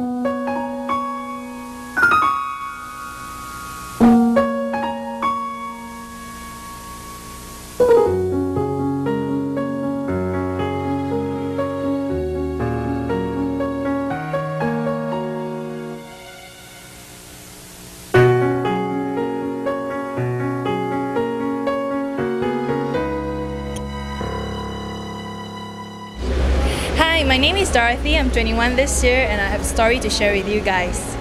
Hi, my name is Dorothy. I'm 21 this year and I have a story to share with you guys.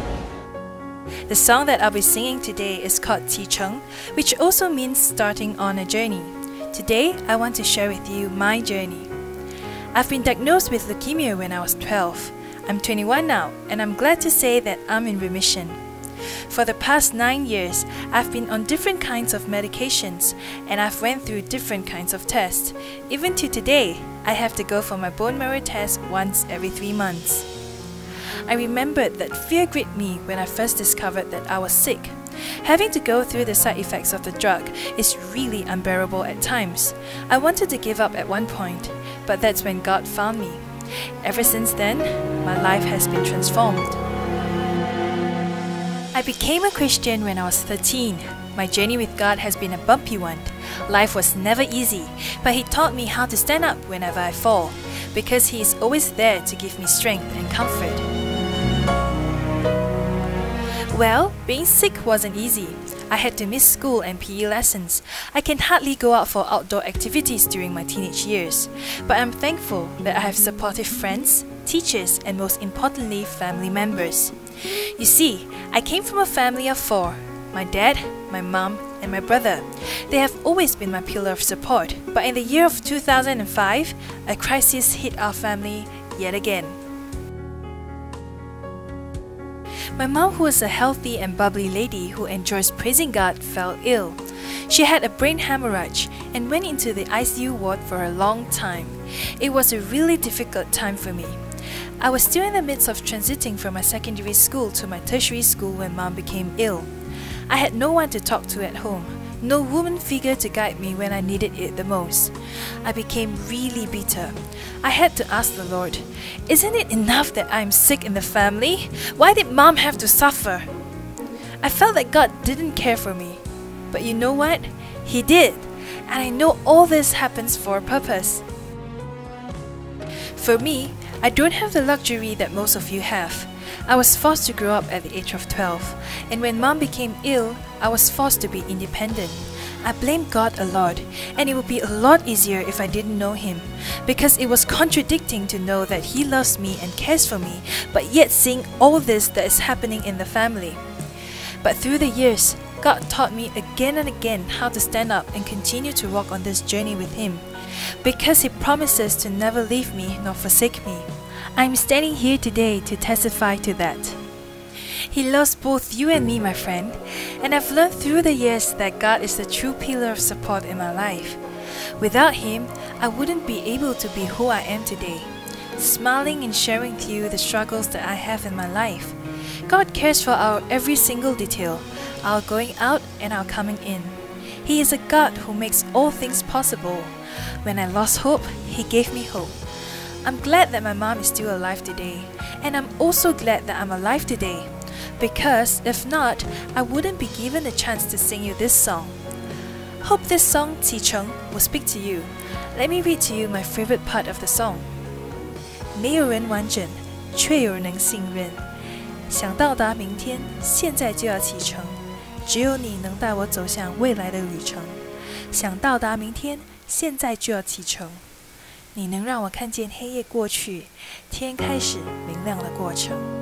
The song that I'll be singing today is called Qi Cheng, which also means starting on a journey. Today, I want to share with you my journey. I've been diagnosed with leukemia when I was 12. I'm 21 now, and I'm glad to say that I'm in remission. For the past 9 years, I've been on different kinds of medications and I've went through different kinds of tests. Even to today, I have to go for my bone marrow test once every 3 months. I remembered that fear gripped me when I first discovered that I was sick. Having to go through the side effects of the drug is really unbearable at times. I wanted to give up at one point, but that's when God found me. Ever since then, my life has been transformed. I became a Christian when I was 13. My journey with God has been a bumpy one. Life was never easy, but He taught me how to stand up whenever I fall, because He is always there to give me strength and comfort. Well, being sick wasn't easy. I had to miss school and PE lessons. I can hardly go out for outdoor activities during my teenage years. But I'm thankful that I have supportive friends, teachers, and most importantly, family members. You see, I came from a family of four my dad, my mom, and my brother. They have always been my pillar of support. But in the year of 2005, a crisis hit our family yet again. My mom, who was a healthy and bubbly lady who enjoys praising God, fell ill. She had a brain hemorrhage and went into the ICU ward for a long time. It was a really difficult time for me. I was still in the midst of transiting from my secondary school to my tertiary school when mom became ill. I had no one to talk to at home, no woman figure to guide me when I needed it the most. I became really bitter. I had to ask the Lord, Isn't it enough that I'm sick in the family? Why did mom have to suffer? I felt that God didn't care for me. But you know what? He did. And I know all this happens for a purpose. For me, I don't have the luxury that most of you have. I was forced to grow up at the age of 12, and when mom became ill, I was forced to be independent. I blame God a lot, and it would be a lot easier if I didn't know Him, because it was contradicting to know that He loves me and cares for me, but yet seeing all this that is happening in the family. But through the years, God taught me again and again how to stand up and continue to walk on this journey with Him, because He promises to never leave me nor forsake me. I'm standing here today to testify to that. He loves both you and me, my friend, and I've learned through the years that God is the true pillar of support in my life. Without Him, I wouldn't be able to be who I am today, smiling and sharing with you the struggles that I have in my life. God cares for our every single detail, our going out and our coming in. He is a God who makes all things possible. When I lost hope, He gave me hope. I'm glad that my mom is still alive today, and I'm also glad that I'm alive today, because if not, I wouldn't be given the chance to sing you this song. Hope this song, Qi Cheng, will speak to you. Let me read to you my favorite part of the song. 没有人完整，却有人能信任。想到达明天，现在就要启程。只有你能带我走向未来的旅程。想到达明天，现在就要启程。你能让我看见黑夜过去，天开始明亮的过程。